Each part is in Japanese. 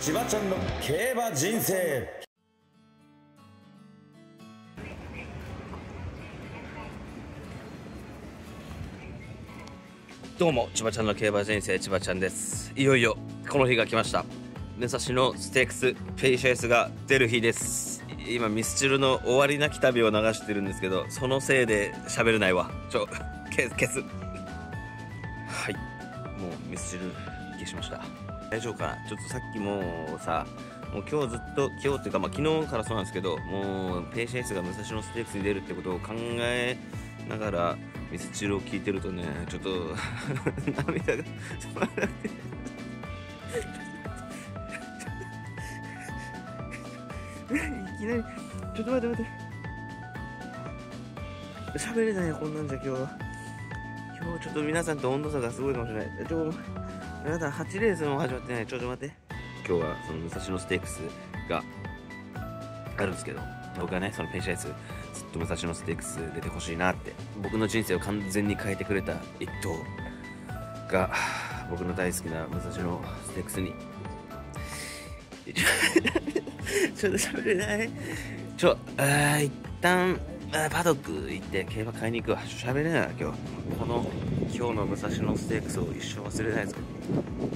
千葉ちゃんの競馬人生。どうも千葉ちゃんの競馬人生千葉ちゃんです。いよいよこの日が来ました。武蔵野ステークスペイシャエスが出る日です。今ミスチルの終わりなき旅を流してるんですけどそのせいで喋れないわ。ちょ消す消す。はい。もうミスチル消しました。大丈夫かな？ちょっとさっきもうさもう今日ずっと今日っていうか、まあ、昨日からそうなんですけどもうペイシェイスが武蔵野ステークスに出るってことを考えながらミスチルを聞いてるとねちょっと 涙が止まらなくていきなりちょっと待って待って。喋れないよこんなんじゃ今日は。今日ちょっと皆さんと温度差がすごいかもしれない。ちょまだ8レースも始まってない？ちょっと待って。今日はその武蔵野ステークスがあるんですけど僕はねそのペンシャイスずっと武蔵野ステークス出てほしいなって僕の人生を完全に変えてくれた一頭が僕の大好きな武蔵野ステークスに。ちょっと喋れないちょあー一旦パドック行って競馬買いに行くわ。喋れないな今日。この今日の武蔵野ステークスを一生忘れないぞ。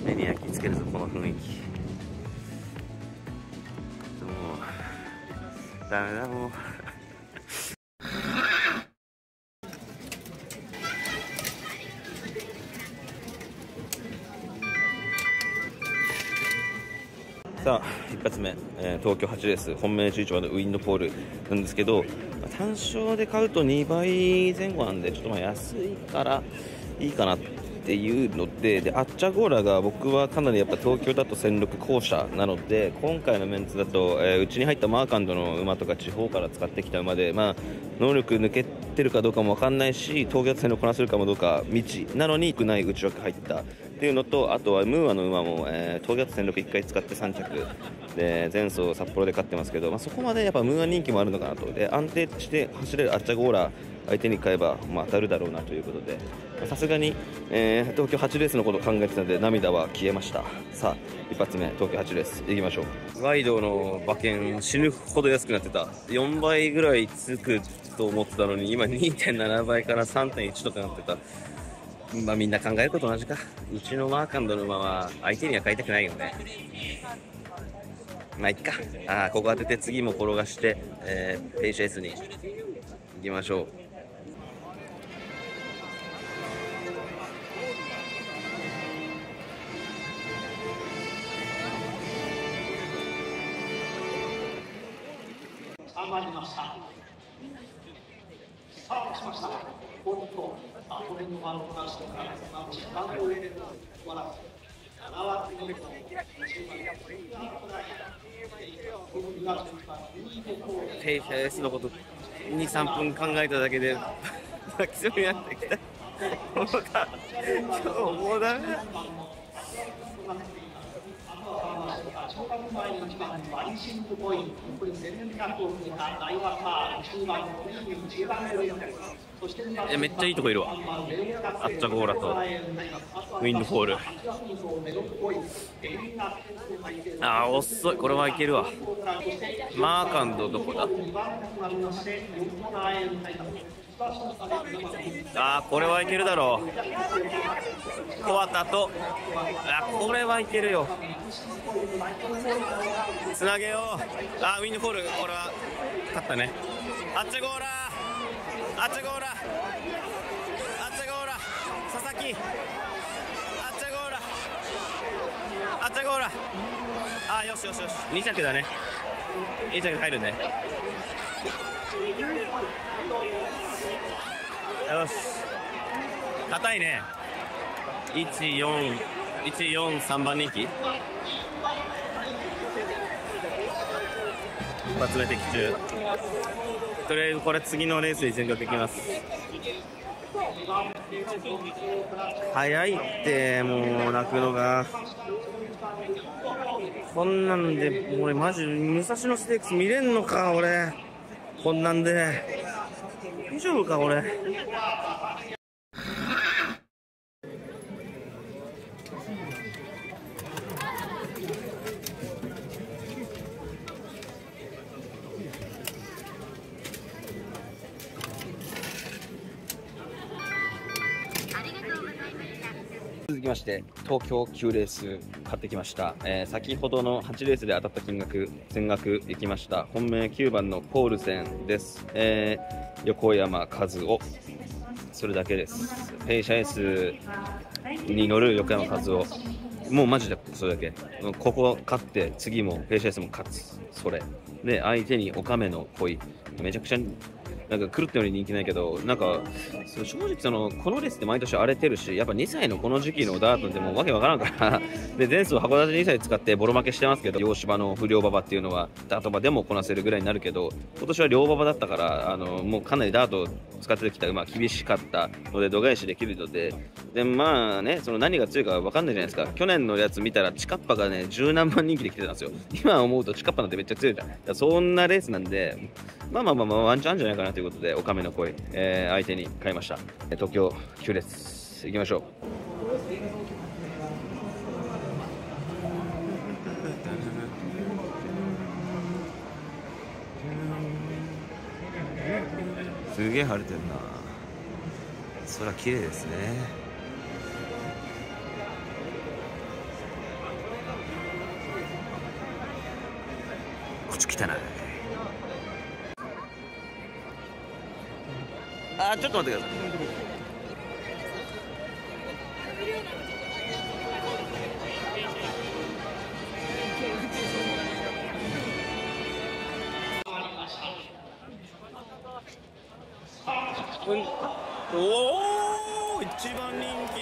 目に焼き付けるぞこの雰囲気。もうダメだもう。さあ一発目、えー東京8レース。本命11番のウィンドポールなんですけど、単勝で買うと2倍前後なんでちょっとまあ安いからいいかなっていうのででアッチャゴーラが僕はかなりやっぱ東京だと戦力後者なので今回のメンツだと、えーうちに入ったマーカンドの馬とか地方から使ってきた馬で、まあ、能力抜けてるかどうかも分かんないし東京戦のこなせるかもどうか未知なのに少ない内枠入ったっていうのとあとはムーアの馬も、えー、東京戦力1回使って3着。で前走札幌で勝ってますけど、まあ、そこまでやっぱムーア人気もあるのかなと。で安定して走れるアッチャゴーラ相手に買えば、まあ、当たるだろうなということで。さすがに、えー東京8レースのことを考えてたので涙は消えました。さあ一発目東京8レースいきましょう。ガイドの馬券死ぬほど安くなってた。4倍ぐらいつくと思ってたのに今2.7倍から3.1とかなってた。まあみんな考えること同じか。うちのマーカンドの馬は相手には買いたくないよね。まあいっか。あーここ当てて次も転がして、えーペイシェイスに行きましょう。余りました。さあ、しました。ポイント、あ、これのワンプラスとか、まあ、時間を入れると、わら。7割の中ペイシェイスのこと23分考えただけで泣きそうになってきたもうだ今日もうダメだ超過前の1番バリシングポイント、これ全面カットを受けた大和パー、9番の10番目のそしていやめっちゃいいとこいるわ。アッチャゴーラとウィンドフォール。あー遅い。これはいけるわ。マーカンドどこだ？あーこれはいけるだろう。コアタとあこれはいけるよ。つなげよう。あウィンドフォールこれは勝ったね。アッチャゴーラアッチャゴーラアッチャゴーラー。佐々木。アッチャゴーラアッチャゴーラー。あーよしよしよし。2着だね。2着入るね。よし硬いね。14143番人気。一発目的中とりあえずこれ次のレースに全力できます。早いってもう泣くのが。こんなんで俺マジ武蔵野ステークス見れんのか俺。こんなんで。大丈夫かこれ。まして東京9レース買ってきました、えー先ほどの8レースで当たった金額全額いきました。本命9番のポールセンです、えー横山和生。それだけです。ペイシャエスに乗る横山和生。もうマジでそれだけ。ここ勝って次もペイシャエスも勝つ。それ。で相手にオカメノコイ。めちゃくちゃなんか狂ったように人気ないけど、なんか、その正直その、このレースって毎年荒れてるし、やっぱ2歳のこの時期のダートってもうわけわからんから、で、前走函館2歳使ってボロ負けしてますけど、洋芝の不良馬場っていうのは、ダート馬でもこなせるぐらいになるけど、今年は両馬場だったから、あの、もうかなりダートを使ってきた馬、厳しかったので、度外視できるので、で、まあね、その何が強いかわかんないじゃないですか。去年のやつ見たら、チカッパがね、十何万人気で来てたんですよ。今思うとチカッパなんてめっちゃ強いじゃん。そんなレースなんで、まあまあまあまあ、ワンチャンあるんじゃないかなといういうことで、オカメの声、えー相手に買いました。えー東京9列、行きましょう。すげえ晴れてるな。空綺麗ですね。あ、ちょっと待ってください。うん、おお一番人気。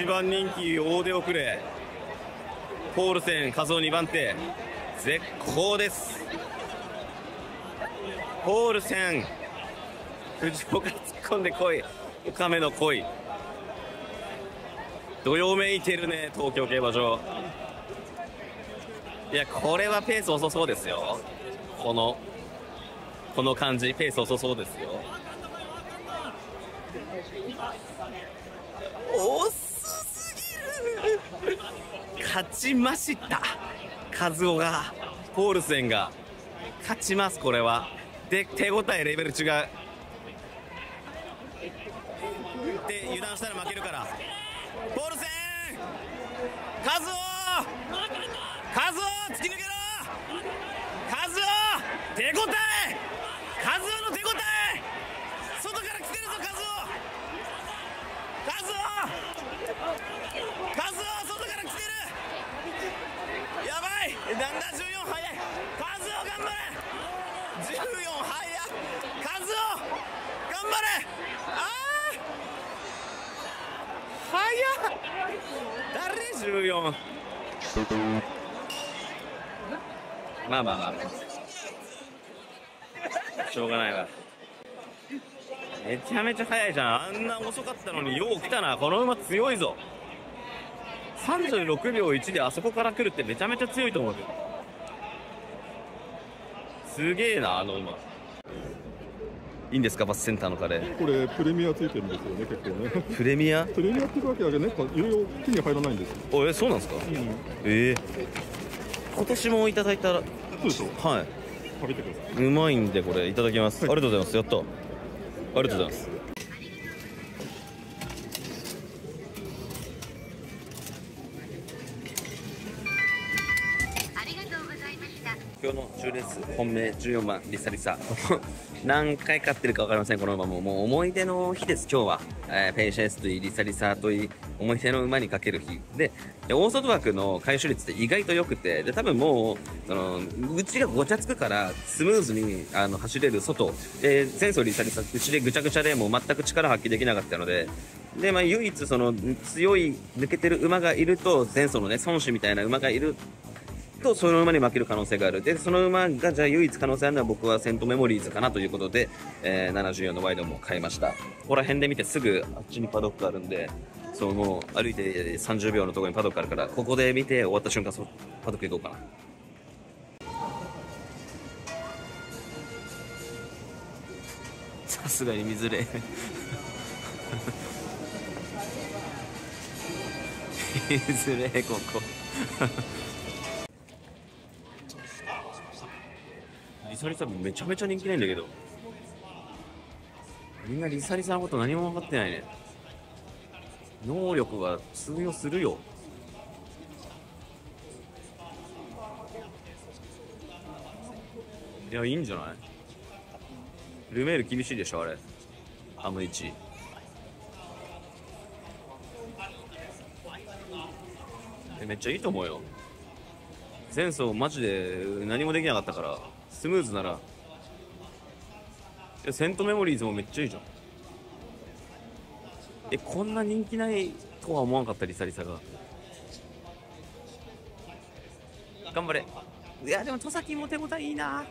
一番人気大手遅れ。ポールセン仮想2番手。絶好です。ポールセン。藤岡突っ込んでこい。岡目の恋。どよめいてるね東京競馬場。いやこれはペース遅そうですよ。このこの感じ。ペース遅そうですよ。遅すぎる。勝ちました。和夫が。ポールセンが。勝ちますこれは。で手応えレベル違う。で油断したら負けるから。ポールセン和夫和夫突き抜けろ。和夫手応え。和夫の手応え。外から来てるぞ和夫和夫和夫外から来てる。やばい。だんだん14早い和夫頑張れ14早っ和夫頑張れああ早っ誰14まあまあまあ。しょうがないわ。めちゃめちゃ速いじゃん。あんな遅かったのによう来たな。この馬強いぞ。36秒1であそこから来るってめちゃめちゃ強いと思うよすげえなあの馬。いいんですかバスセンターのカレー？これプレミアついてるんですよね結構ね。プレミア？プレミアっていうわけだけどねいろいろ手に入らないんですよ、おえそうなんですか？うん、ええ今年もいただいたらそうでしょはい。食べてください。うまいんでこれいただきます、ありがとうございます。やった。ありがとうございます本命14番リサリサ。何回勝ってるか分かりませんこの馬も。もう思い出の日です今日は、えーペイシェンスといいリサリサといい思い出の馬にかける日。でで大外枠の回収率って意外と良くて。で多分もうそのうちがごちゃつくからスムーズにあの走れる外。で前走リサリサうちでぐちゃぐちゃでもう全く力発揮できなかったので。で、まあ、唯一その強い抜けてる馬がいると前走のね孫子みたいな馬がいるとその馬に負ける可能性がある。でその馬がじゃあ唯一可能性あるのは僕はセントメモリーズかなということで、えー74のワイドも買いました。ここら辺で見てすぐあっちにパドックあるんでそうもう歩いて30秒のところにパドックあるからここで見て終わった瞬間そパドック行こうかな。さすがに見づれ 見づれここ。リサリサめちゃめちゃ人気ないんだけど。みんなリサリサのこと何も分かってないね。能力が通用するよ。いやいいんじゃない？ルメール厳しいでしょあれ。ハム1えめっちゃいいと思うよ。前走マジで何もできなかったから。スムーズなら。いやセントメモリーズもめっちゃいいじゃん。えこんな人気ないとは思わんかったリサリサが。頑張れ。いやでも戸崎も手応えいいな。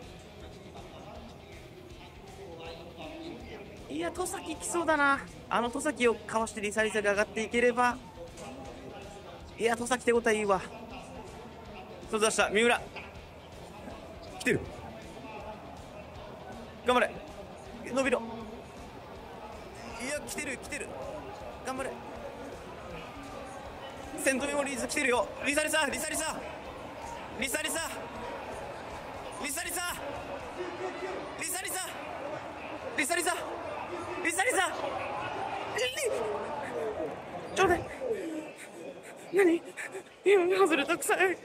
いや戸崎来そうだな。あの戸崎をかわしてリサリサが上がっていければ。いや戸崎手応えいいわ。外出した三浦。来てる。頑張れ。伸びろ。いや来てる来てる。頑張れ。セントメモリーズ来てるよ。リサリサリサリサ。リサリサ。リサリサ。リサリサ。リサリサ。リサリサ。ちょうだい何？外れた臭い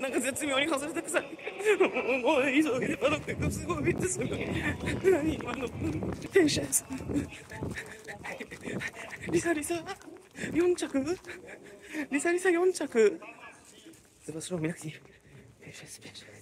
なんか絶妙に外れた臭い。もう急げでパドック行くすごい。すごい。何今の電車ですリサリサ4着リサリサ4着ズバスロー見なくてい。い。ペーシャスペーシャス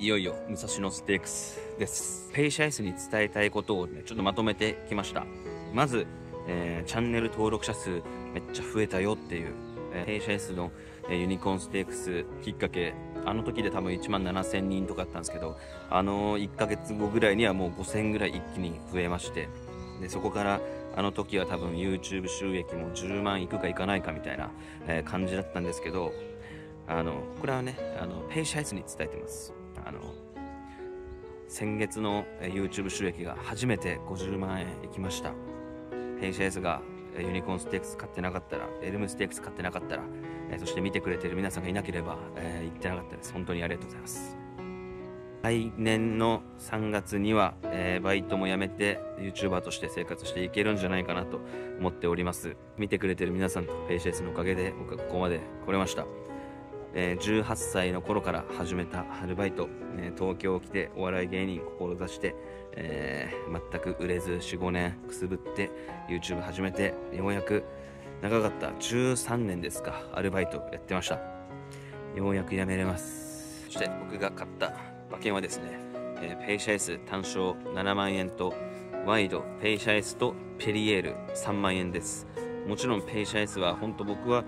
いよいよ武蔵野ステークスです。ペイシャイスに伝えたいことをね、ちょっとまとめてきました。まず、えーチャンネル登録者数めっちゃ増えたよっていう、えーペイシャイスの、えーユニコーンステークスきっかけ、あの時で多分1万7000人とかあったんですけど、あの1ヶ月後ぐらいにはもう5000ぐらい一気に増えまして、でそこからあの時は多分 YouTube 収益も10万いくかいかないかみたいな、えー感じだったんですけど、あのこれはねあのペイシャエスに伝えてますあの先月の YouTube 収益が初めて50万円いきました。ペイシャエスがえユニコーンステークス買ってなかったらエルムステークス買ってなかったら、そして見てくれてる皆さんがいなければ、えー行ってなかったです。本当にありがとうございます。来年の3月には、えーバイトも辞めて YouTuber として生活していけるんじゃないかなと思っております。見てくれてる皆さんとペイシャエスのおかげで僕はここまで来れました。えー18歳の頃から始めたアルバイト、えー東京来てお笑い芸人志して、えー全く売れず45年くすぶって YouTube 始めてようやく長かった13年ですかアルバイトやってました。ようやく辞めれます。そして僕が買った馬券はですね、えーペイシャイス単勝7万円とワイドペイシャイスとペリエール3万円です。もちろんペイシャエスは本当僕は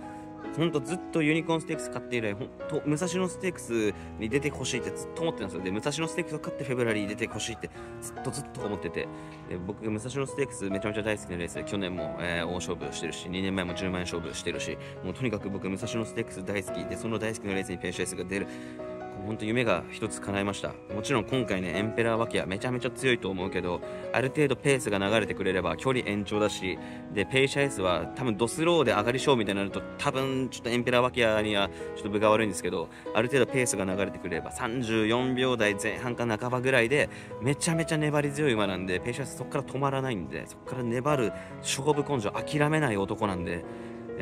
ほんとずっとユニコーンステークス買って以来、本当武蔵野ステークスに出てほしいってずっと思ってたんですよ。で、武蔵野ステークスを勝ってフェブラリーに出てほしいってずっとずっと思ってて、で僕、武蔵野ステークスめちゃめちゃ大好きなレースで、去年も、えー大勝負してるし、2年前も10万円勝負してるし、もうとにかく僕、武蔵野ステークス大好きで、その大好きなレースにペイシャエスが出る。本当夢が一つ叶いました。もちろん今回ねエンペラーワケアめちゃめちゃ強いと思うけどある程度ペースが流れてくれれば距離延長だしでペイシャエスは多分ドスローで上がり勝負みたいになると多分ちょっとエンペラーワケアにはちょっと分が悪いんですけどある程度ペースが流れてくれれば34秒台前半か半ばぐらいでめちゃめちゃ粘り強い馬なんでペイシャエスそこから止まらないんでそこから粘る勝負根性諦めない男なんで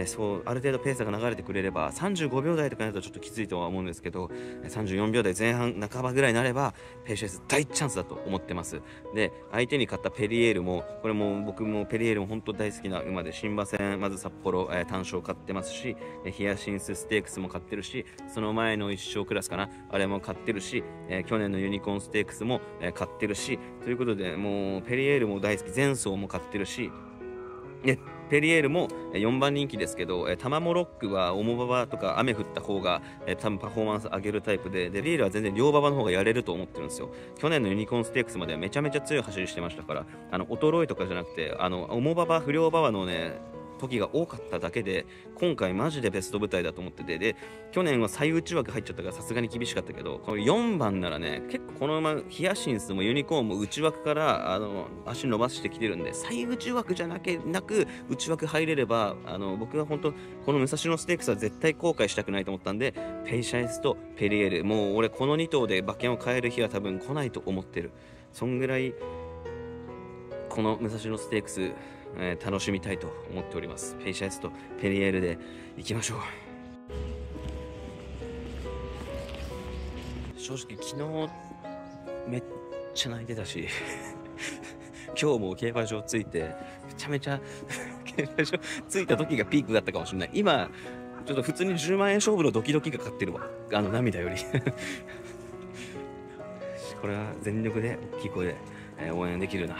えそうある程度ペースが流れてくれれば35秒台とかになるとちょっときついとは思うんですけど34秒台前半半ばぐらいになればペーシャス大チャンスだと思ってます。で相手に勝ったペリエールもこれも僕もペリエールも本当大好きな馬で新馬戦まず札幌、えー単勝買ってますしヒヤシンスステークスも買ってるしその前の一勝クラスかなあれも買ってるし、えー去年のユニコーンステークスも、えー買ってるしということでもうペリエールも大好き前走も買ってるしねペリエールも4番人気ですけど、えータマモロックは重馬場とか雨降った方が、え多分パフォーマンス上げるタイプででリエールは全然両馬場の方がやれると思ってるんですよ。去年のユニコーンステークスまではめちゃめちゃ強い走りしてましたからあの衰えとかじゃなくてあの重馬場不良馬場のね時が多かっただけで今回マジでベスト舞台だと思ってて。で去年は最内枠入っちゃったからさすがに厳しかったけどこの4番ならね結構この馬ヒヤシンスもユニコーンも内枠からあの足伸ばしてきてるんで最内枠じゃなけなく内枠入れればあの僕は本当この武蔵野ステークスは絶対後悔したくないと思ったんでペイシャエスとペリエールもう俺この2頭で馬券を買える日は多分来ないと思ってる。そんぐらいこの武蔵野ステークス、えー楽しみたいと思っております。ペイシャエスとペリエールで行きましょう。正直昨日めっちゃ泣いてたし 今日も競馬場着いてめちゃめちゃ 競馬場着いた時がピークだったかもしれない。今ちょっと普通に10万円勝負のドキドキが勝ってるわ。あの涙より。これは全力で大きい声で、えー応援できるな。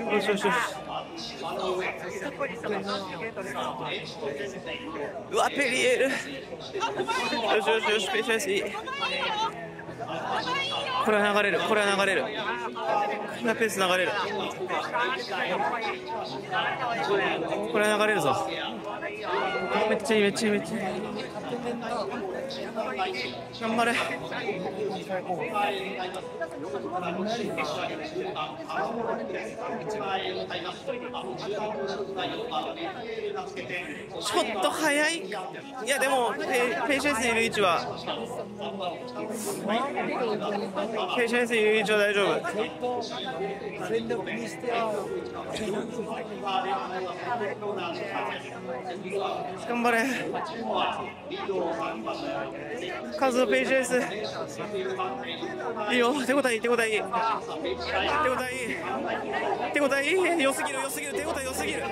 よしよしよしうわペリエール。よしよしよしペシェンスいいこれは流れるこれは流れる。こんなペース流れる。これは流れるぞ。めっちゃいいめっちゃいいめっちゃいい。頑張れ。ちょっと早い。いやでもペペシェンスいる位置は。ペーシェンスいる位置は大丈夫。頑張れ。カズのペーシェンスいいよ。手応えいい手応えいい。手応えいい。手応えいい。良すぎる良すぎる。手応え良すぎる。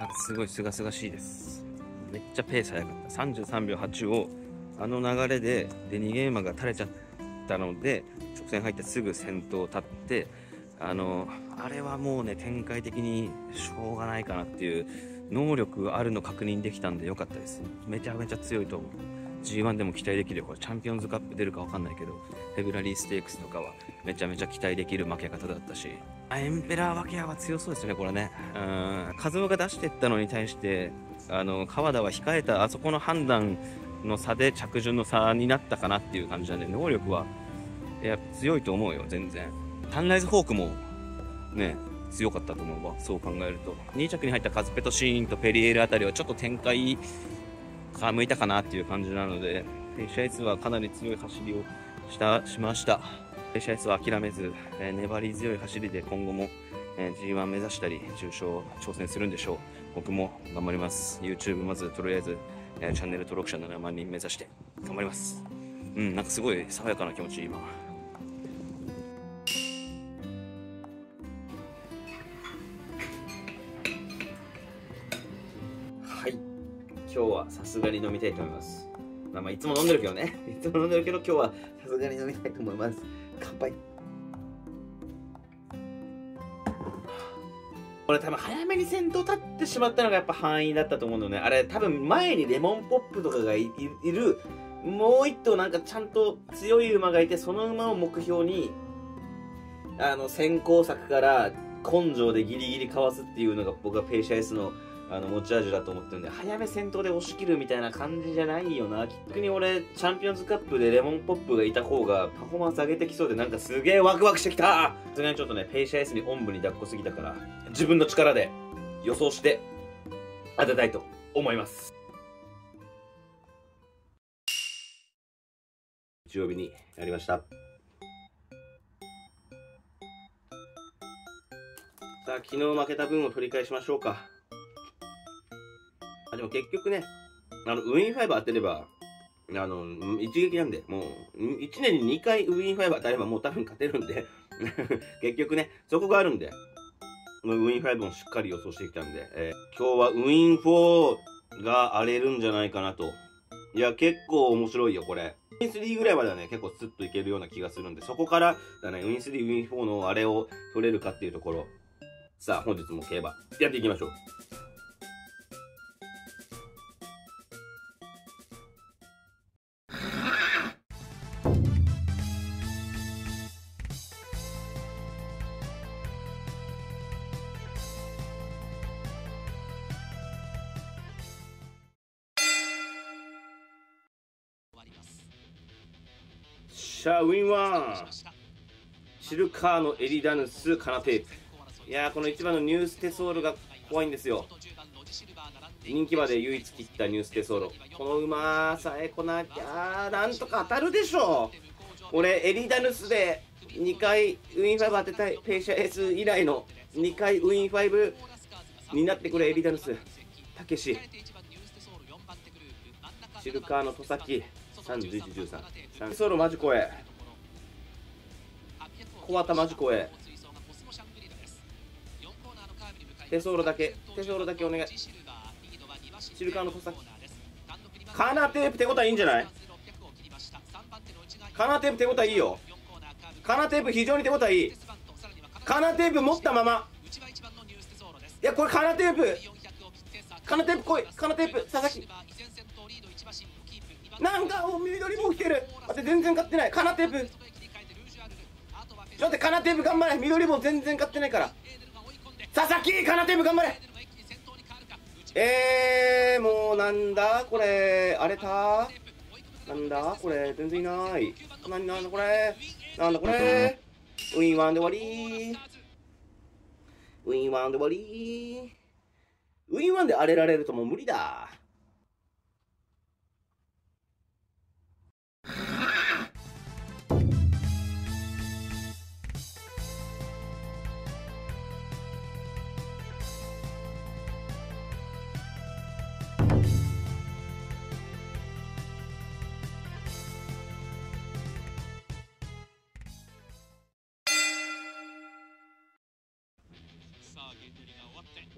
あすごい清々しいです。めっちゃペース速かった。33秒8をあの流れでで逃げ馬が垂れちゃったので直線入ってすぐ先頭立ってあのあれはもうね展開的にしょうがないかなっていう能力あるの確認できたんでよかったです。めちゃめちゃ強いと思う。G1 でも期待できるよ。これチャンピオンズカップ出るか分かんないけどフェブラリーステークスとかはめちゃめちゃ期待できる負け方だったし。あエンペラー分けは強そうですねこれね。うん。和夫が出してったのに対してあの川田は控えたあそこの判断の差で着順の差になったかなっていう感じなんで能力はいや強いと思うよ全然。サンライズホークもね強かったと思うわそう考えると。2着に入ったカズペトシーンとペリエールあたりはちょっと展開が向いたかなっていう感じなのでペシャイスはかなり強い走りをしたしました。レシャイスは諦めず、え粘り強い走りで今後も、えー G1 目指したり、重賞挑戦するんでしょう。僕も頑張ります。YouTube まずとりあえず、えチャンネル登録者7万人目指して頑張ります。うん、なんかすごい爽やかな気持ち、今。はい。今日はさすがに飲みたいと思います。まあまあ、いつも飲んでるけどね。いつも飲んでるけど、今日はさすがに飲みたいと思います。乾杯。これ多分早めに先頭立ってしまったのがやっぱ範囲だったと思うのね。あれ多分前にレモンポップとかがいいる。もう一頭なんかちゃんと強い馬がいてその馬を目標にあの先行策から根性でギリギリかわすっていうのが僕はペイシャエスのあの持ち味だと思ってるんで早め先頭で押し切るみたいな感じじゃないよな。逆に俺チャンピオンズカップでレモンポップがいた方がパフォーマンス上げてきそうでなんかすげえワクワクしてきた。さすがにちょっとねペイシャエスにおんぶに抱っこすぎたから自分の力で予想して当てたいと思います。日曜日にやりました。さあ昨日負けた分を取り返しましょうか。あでも結局ねあのウィンファイブ当てればあの一撃なんでもう1年に2回ウィンファイブ当たればもう多分勝てるんで 結局ねそこがあるんでウィンファイブもしっかり予想してきたんで、えー、今日はウィン4が荒れるんじゃないかなといや結構面白いよこれウィン3ぐらいまではね、結構スッといけるような気がするんで、そこからだね、ウィン3、ウィン4のあれを取れるかっていうところ。さあ、本日も競馬、やっていきましょう。しゃあウィンワンシルカーのエリダヌスカナテープ。いやこの1番のニューステソールが怖いんですよ。人気馬で唯一切ったニューステソール。この馬さえ来なきゃなんとか当たるでしょう。俺エリダヌスで2回ウィンファブ当てたいペイシャ S 以来の2回ウィンファイブになってくれエリダヌス。たけし。シルカーの戸崎。3113ソロマジ怖え小綿マジ怖え手ソールだけ。手ソールだけお願い。シルカーの小先カナテープ手応えいいんじゃない？カナテープ手応えいいよ。カナテープ非常に手応えいい。カナテープ持ったまま。いやこれカナテープ。カナテープ来い。カナテープ佐々木。なんかお緑も来てる。待って全然買ってない。カナテープちょっとカナテープ頑張れ。緑も全然買ってないから。佐々木カナテープ頑張れ。えー、もうなんだ？これ荒れた？なんだ？これ全然いない。何なんだこれ？なんだこれ？ウィンワンで終わり。ウィンワンで終わり。ウィンワンで荒れられるともう無理だ。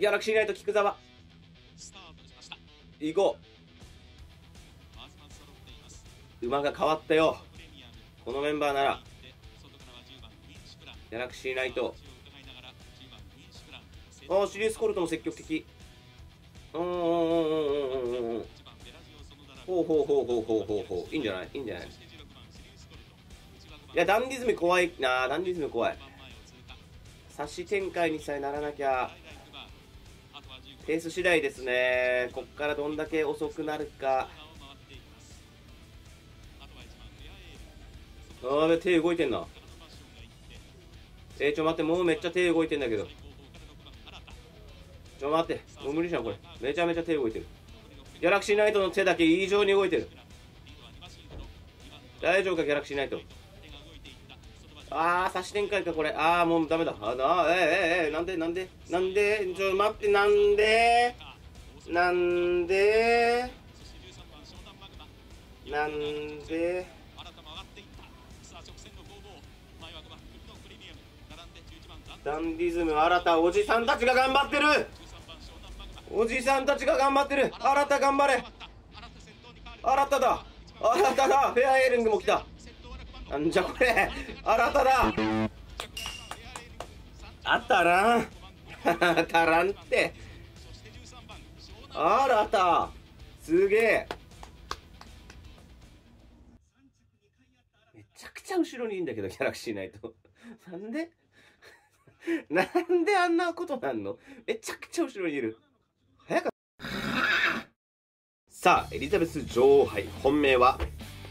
ギャラクシーナイト菊沢。行こう。馬が変わったよ。このメンバーなら。ギャラクシーナイト。ああシリウスコルトも積極的。うんうんうんうんうんうんほうほうほうほうほうほうほう。いいんじゃない？いいんじゃない？いやダンディズム怖い。なダンディズム怖い。差し展開にさえならなきゃ。ペース次第ですね。こっからどんだけ遅くなるか。あべ手動いてんな。えー、ちょ待ってもうめっちゃ手動いてんだけど。ちょ待ってもう無理じゃんこれ。めちゃめちゃ手動いてる。ギャラクシーナイトの手だけ異常に動いてる。大丈夫かギャラクシーナイト。あー、差し展開か、これ。あー、もうダメだ。あー、えー、えー、えー、なんで、なんで、なんで、ちょ、待って、なんで、なんで、なんで、ダンディズム、新た、おじさんたちが頑張ってる。おじさんたちが頑張ってる。新た頑張れ。新ただ。新ただ。フェアエーリングも来た。なんじゃこれ。新ただあったらん 足らんって。新た。すげえ。めちゃくちゃ後ろにいるんだけどギャラクシーナイト。なんで？なんであんなことなんの？めちゃくちゃ後ろにいる。早かった。さあエリザベス女王杯。本命は？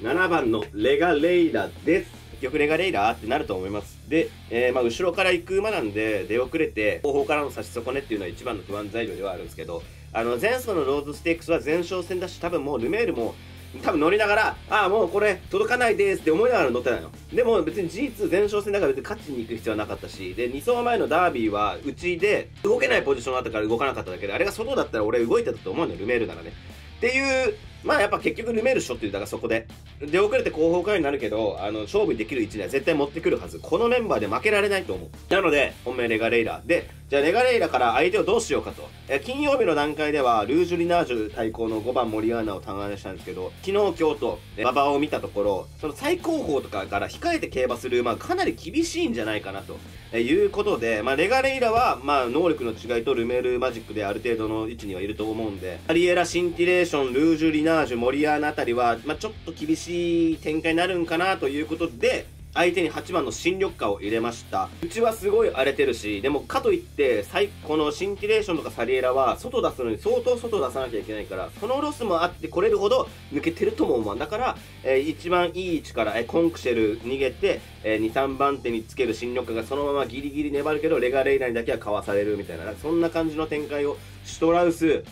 7番のレガレイラです結局レガレイラーってなると思いますで、えーまあ、後ろから行く馬なんで出遅れて後方からの差し損ねっていうのは一番の不安材料ではあるんですけどあの前走のローズステークスは前哨戦だし多分もうルメールも多分乗りながら、ああ、もうこれ届かないですって思いながら乗ってないの。でも別に G2 前哨戦だから別に勝ちに行く必要はなかったし、で、2走前のダービーはうちで動けないポジションだったから動かなかっただけで、あれが外だったら俺動いてたと思うのよ、ルメールならね。っていう、まあやっぱ結局ルメールショっていうだからそこで。出遅れて後方からになるけど、あの、勝負できる位置には絶対持ってくるはず。このメンバーで負けられないと思う。なので、本命レガレイラ。で、じゃあレガレイラから相手をどうしようかと。え金曜日の段階では、ルージュリナージュ対抗の5番モリアーナを単案したんですけど、昨日今日と馬場を見たところ、その最高峰とかから控えて競馬する馬がかなり厳しいんじゃないかなと。えいうことで、まあ、レガレイラは、まあ、能力の違いとルメールマジックである程度の位置にはいると思うんで、アリエラ、シンティレーション、ルージュリナージュ、モリアーナあたりは、まあ、ちょっと厳しい展開になるんかなということで、相手に8番の新緑化を入れました。うちはすごい荒れてるし、でもかといって、最このシンティレーションとかサリエラは、外出すのに相当外出さなきゃいけないから、そのロスもあってこれるほど抜けてると思う。だから、えー一番いい位置から、えーコンクシェル逃げて、えー2、3番手につける新緑化がそのままギリギリ粘るけど、レガレイラにだけはかわされるみたいな、そんな感じの展開を、シュトラウス、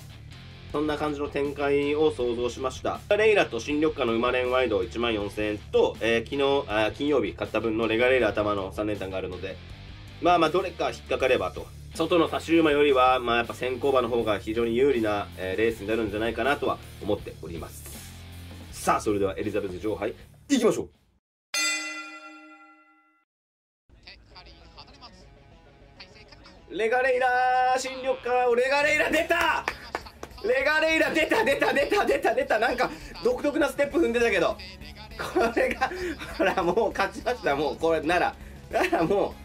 そんな感じの展開を想像しました。レイラと新緑化の馬連ワイド1万4000円と、えー昨日あ、金曜日買った分のレガレイラ頭の3連単があるので、まあまあどれか引っかかればと。外の差し馬よりは、まあやっぱ先行馬の方が非常に有利な、えーレースになるんじゃないかなとは思っております。さあ、それではエリザベス女王杯、行きましょうレガレイラー新緑化レガレイラ出たレガレイラ出た出た出た出た出たなんか独特なステップ踏んでたけど。これがほらもう勝ちましたもうこれなら。ならも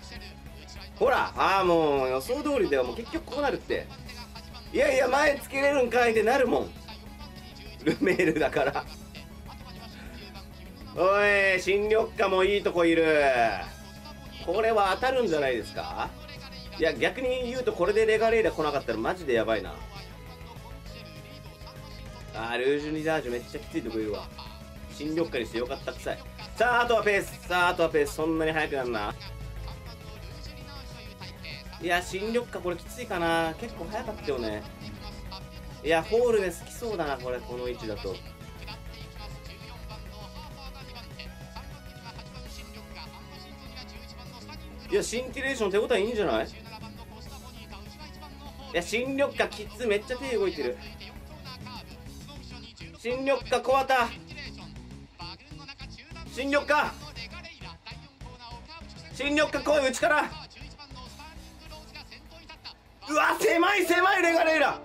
うほらああもう予想通りではもう結局こうなるって。いやいや前つけれるんかいってなるもん。ルメールだから。おい新緑化もいいとこいる。これは当たるんじゃないですか？いや逆に言うとこれでレガレイラ来なかったらマジでやばいな。あールージュニダージュめっちゃきついとこいるわ。新緑化にしてよかったくさい。さああとはペース。さああとはペースそんなに速くなるな。いや新緑化これきついかな。結構速かったよね。いやホールで好きそうだなこれこの位置だと。いやシンティレーション手応えいいんじゃない？いや新緑化きつめっちゃ手動いてる。新緑化小綿新緑化。新緑化来い内から。うわ狭い狭いレガレイラ。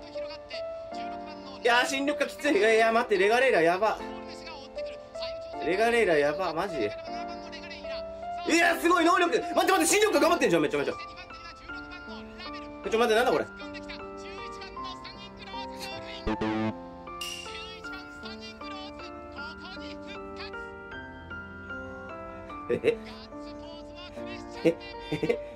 いや新緑化きつい。いやいや待ってレガレイラやば。レガレイラやば。マジ？いやすごい能力。待って待って新緑化頑張ってんじゃんめちゃめちゃ。ちょ待ってなんだこれ？えええ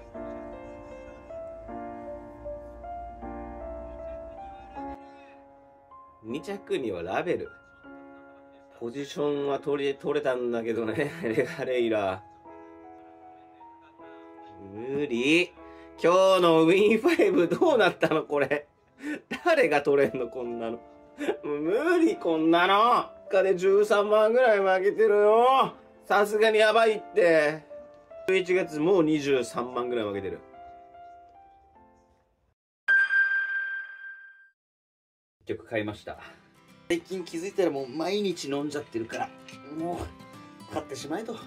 2着にはラベル。ポジションは取り取れたんだけどね。レガレイラ無理。今日のウィン5どうなったの？これ。誰が取れんの？こんなの。無理こんなの。他で13万ぐらい負けてるよ。さすがにやばいって。11月もう23万ぐらい分けてる。結局買いました。最近気づいたらもう毎日飲んじゃってるから、もう買ってしまえと。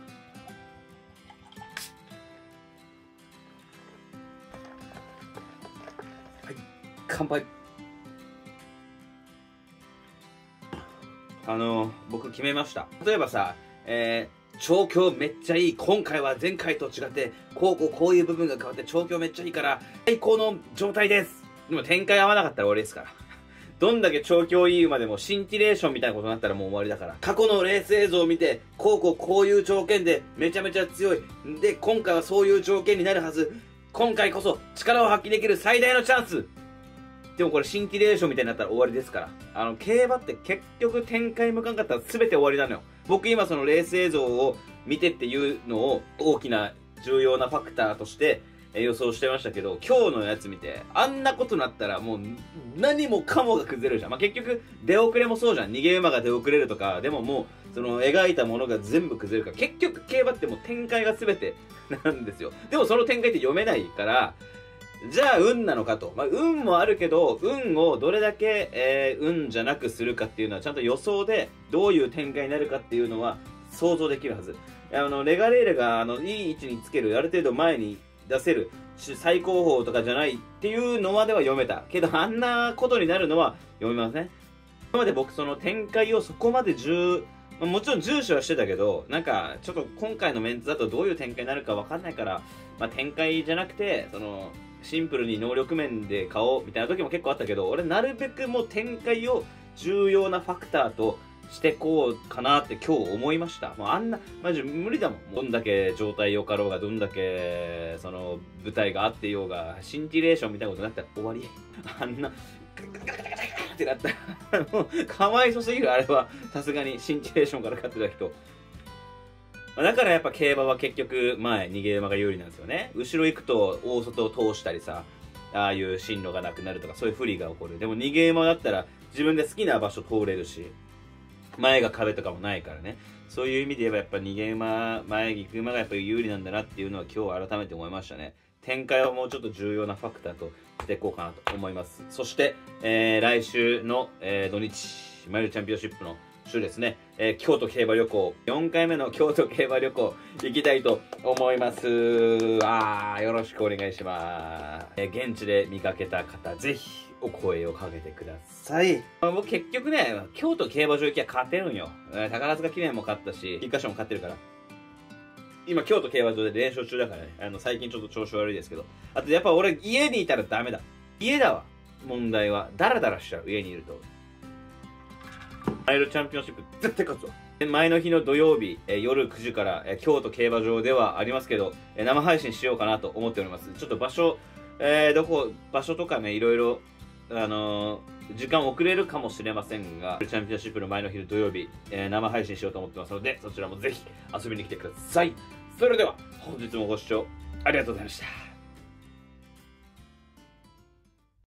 乾杯あの僕決めました例えばさえー調教めっちゃいい。今回は前回と違ってこうこうこういう部分が変わって調教めっちゃいいから最高の状態です。でも展開合わなかったら終わりですから。どんだけ調教いい馬でもシンティレーションみたいなことになったらもう終わりだから。過去のレース映像を見てこうこうこういう条件でめちゃめちゃ強い。で今回はそういう条件になるはず。今回こそ力を発揮できる最大のチャンス。でもこれシンティレーションみたいになったら終わりですから。あの競馬って結局展開向かんかったら全て終わりなのよ。僕今そのレース映像を見てっていうのを大きな重要なファクターとして予想してましたけど今日のやつ見てあんなことなったらもう何もかもが崩れるじゃん、まあ、結局出遅れもそうじゃん。逃げ馬が出遅れるとかでももうその描いたものが全部崩れるから結局競馬ってもう展開が全てなんですよ。でもその展開って読めないからじゃあ運なのかと、まあ、運もあるけど運をどれだけ、えー、運じゃなくするかっていうのはちゃんと予想でどういう展開になるかっていうのは想像できるはず。あのレガレールがあのいい位置につけるある程度前に出せる最高峰とかじゃないっていうのまでは読めた。けどあんなことになるのは読めません。今まで僕その展開をそこまで重もちろん重視はしてたけどなんかちょっと今回のメンツだとどういう展開になるか分かんないから、まあ、展開じゃなくてそのシンプルに能力面で買おうみたいな時も結構あったけど俺なるべくもう展開を重要なファクターとしてこうかなって今日思いました。もうあんな、マジ無理だもん。どんだけ状態良かろうが、どんだけ、その、舞台があってようが、シンティレーションみたいなことになったら終わり。あんな、ってなったら、もう、かわいそすぎる、あれは。さすがに、シンティレーションから勝ってた人。まだからやっぱ競馬は結局前逃げ馬が有利なんですよね。後ろ行くと大外を通したりさああいう進路がなくなるとかそういう不利が起こる。でも逃げ馬だったら自分で好きな場所通れるし前が壁とかもないからね。そういう意味で言えばやっぱ逃げ馬前行く馬がやっぱり有利なんだなっていうのは今日改めて思いましたね。展開はもうちょっと重要なファクターとしていこうかなと思います。そして、えー、来週の、えー、土日マイルチャンピオンシップの週ですね、えー、京都競馬旅行、4回目の京都競馬旅行行きたいと思います。あー、よろしくお願いします。えー、現地で見かけた方、ぜひお声をかけてください。ま僕結局ね、京都競馬場行きは勝てるんよ。え、宝塚記念も勝ったし、一箇所も勝ってるから。今、京都競馬場で連勝中だからね。あの、最近ちょっと調子悪いですけど。あと、やっぱ俺、家にいたらダメだ。家だわ。問題は。ダラダラしちゃう、家にいると。マイルチャンピオンシップ絶対勝つわ。前の日の土曜日、え夜9時から、え京都競馬場ではありますけど、え生配信しようかなと思っております。ちょっと場所、えー、どこ、場所とかね、いろいろ、あのー、時間遅れるかもしれませんが、チャンピオンシップの前の日の土曜日、えー、生配信しようと思ってますので、そちらもぜひ遊びに来てください。それでは、本日もご視聴ありがとうございました。